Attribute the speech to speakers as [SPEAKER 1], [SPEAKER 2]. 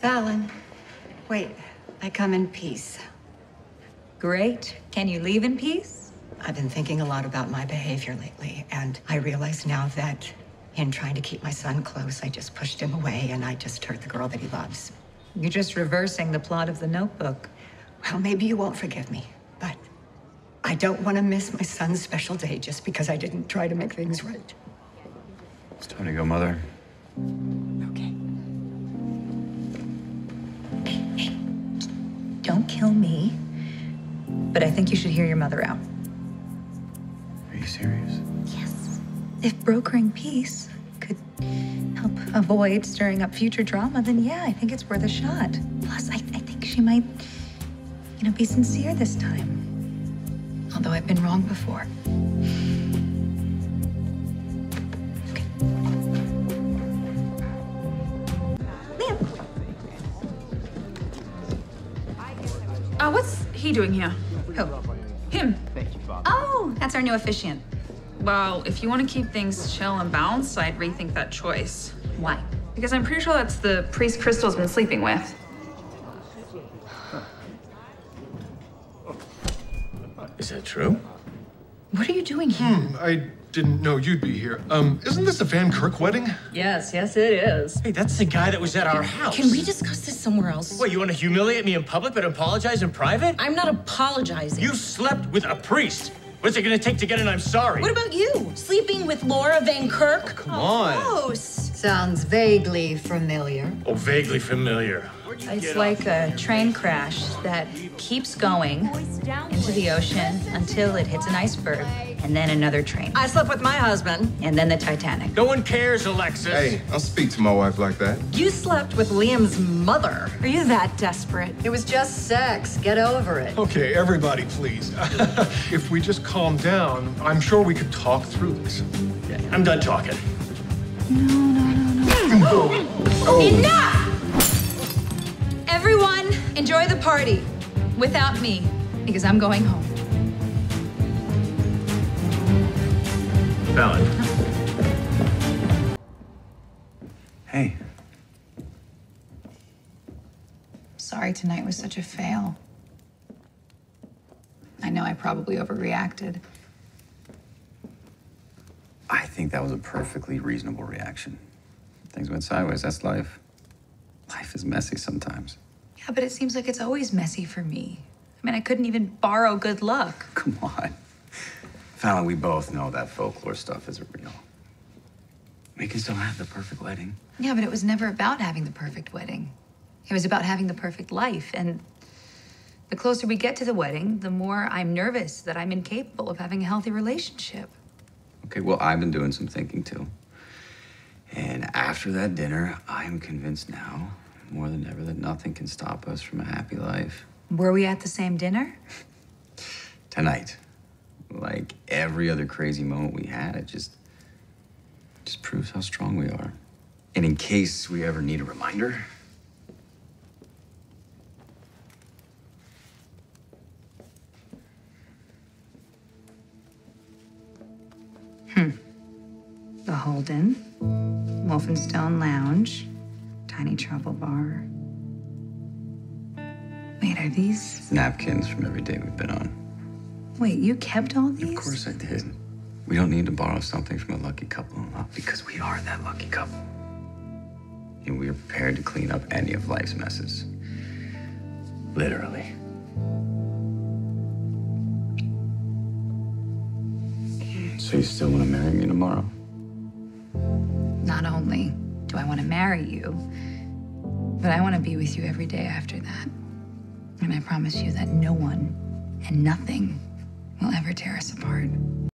[SPEAKER 1] Fallon, wait. I come in peace.
[SPEAKER 2] Great. Can you leave in peace?
[SPEAKER 1] I've been thinking a lot about my behavior lately, and I realize now that in trying to keep my son close, I just pushed him away and I just hurt the girl that he loves.
[SPEAKER 2] You're just reversing the plot of the notebook.
[SPEAKER 1] Well, maybe you won't forgive me, but I don't want to miss my son's special day just because I didn't try to make things right.
[SPEAKER 3] It's time to go, Mother.
[SPEAKER 1] Okay.
[SPEAKER 2] Don't kill me. But I think you should hear your mother out.
[SPEAKER 3] Are you serious?
[SPEAKER 2] Yes. If brokering peace could help avoid stirring up future drama, then yeah, I think it's worth a shot. Plus, I, I think she might, you know, be sincere this time. Although I've been wrong before.
[SPEAKER 4] What's he doing here?
[SPEAKER 2] Who?
[SPEAKER 4] Him.
[SPEAKER 2] Oh, that's our new officiant.
[SPEAKER 4] Well, if you want to keep things chill and balanced, I'd rethink that choice.
[SPEAKER 2] Why?
[SPEAKER 4] Because I'm pretty sure that's the priest Cristal's been sleeping with.
[SPEAKER 5] Is that true?
[SPEAKER 2] What are you doing here?
[SPEAKER 6] Hmm, I didn't know you'd be here. Um, isn't this a Van Kirk wedding?
[SPEAKER 7] Yes, yes, it is.
[SPEAKER 5] Hey, that's the guy that was at our house.
[SPEAKER 7] Can we discuss this somewhere else?
[SPEAKER 5] What, you want to humiliate me in public but apologize in private?
[SPEAKER 7] I'm not apologizing.
[SPEAKER 5] You slept with a priest. What's it gonna take to get an I'm sorry?
[SPEAKER 7] What about you? Sleeping with Laura Van Kirk?
[SPEAKER 5] Come on.
[SPEAKER 7] Gross.
[SPEAKER 1] Sounds vaguely familiar.
[SPEAKER 5] Oh, vaguely familiar.
[SPEAKER 2] It's like a train crash that keeps going into the ocean until it hits an iceberg, and then another train,
[SPEAKER 7] I slept with my husband.
[SPEAKER 2] and then the Titanic.
[SPEAKER 5] No one cares, Alexis.
[SPEAKER 6] Hey, I'll speak to my wife like that.
[SPEAKER 7] You slept with Liam's mother. Are you that desperate?
[SPEAKER 1] It was just sex. Get over it.
[SPEAKER 6] Okay, everybody, please. if we just calm down, I'm sure we could talk through this.
[SPEAKER 5] Yeah, I'm done talking. No, no, no, no. oh.
[SPEAKER 2] Enough! Everyone, enjoy the party without me, because I'm going home.
[SPEAKER 5] Fallon.
[SPEAKER 3] Hey,
[SPEAKER 2] Sorry tonight was such a fail. I know I probably overreacted.
[SPEAKER 3] I think that was a perfectly reasonable reaction. Things went sideways. That's life. Life is messy sometimes.
[SPEAKER 2] Yeah, but it seems like it's always messy for me. I mean, I couldn't even borrow good luck.
[SPEAKER 3] Come on. Fallon, we both know that folklore stuff isn't real. We can still have the perfect wedding.
[SPEAKER 2] Yeah, but it was never about having the perfect wedding. It was about having the perfect life. And the closer we get to the wedding, the more I'm nervous that I'm incapable of having a healthy relationship.
[SPEAKER 3] Okay, well, I've been doing some thinking too. And after that dinner, I am convinced now, more than ever, that nothing can stop us from a happy life.
[SPEAKER 2] Were we at the same dinner?
[SPEAKER 3] Tonight. Like every other crazy moment we had, it just just proves how strong we are. And in case we ever need a reminder, hmm.
[SPEAKER 2] The Holden, Wolfenstone Lounge, Tiny Trouble Bar. Wait, are these?
[SPEAKER 3] napkins from every day we've been on.
[SPEAKER 2] Wait, you kept all these?
[SPEAKER 3] Of course I did. We don't need to borrow something from a lucky couple, not because we are that lucky couple. And we are prepared to clean up any of life's messes. Literally. So you still want to marry me tomorrow?
[SPEAKER 2] Not only do I want to marry you, but I want to be with you every day after that. And I promise you that no one and nothing will ever tear us apart.